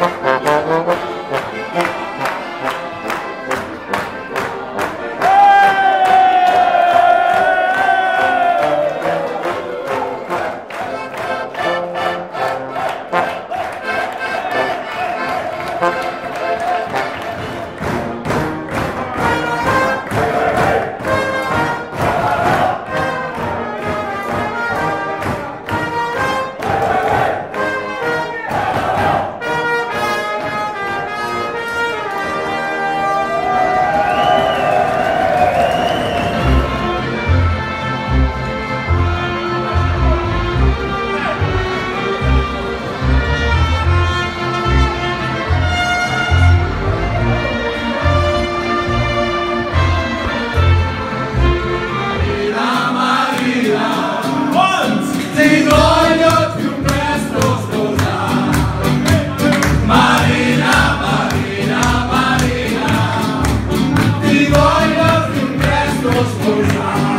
Bye. time.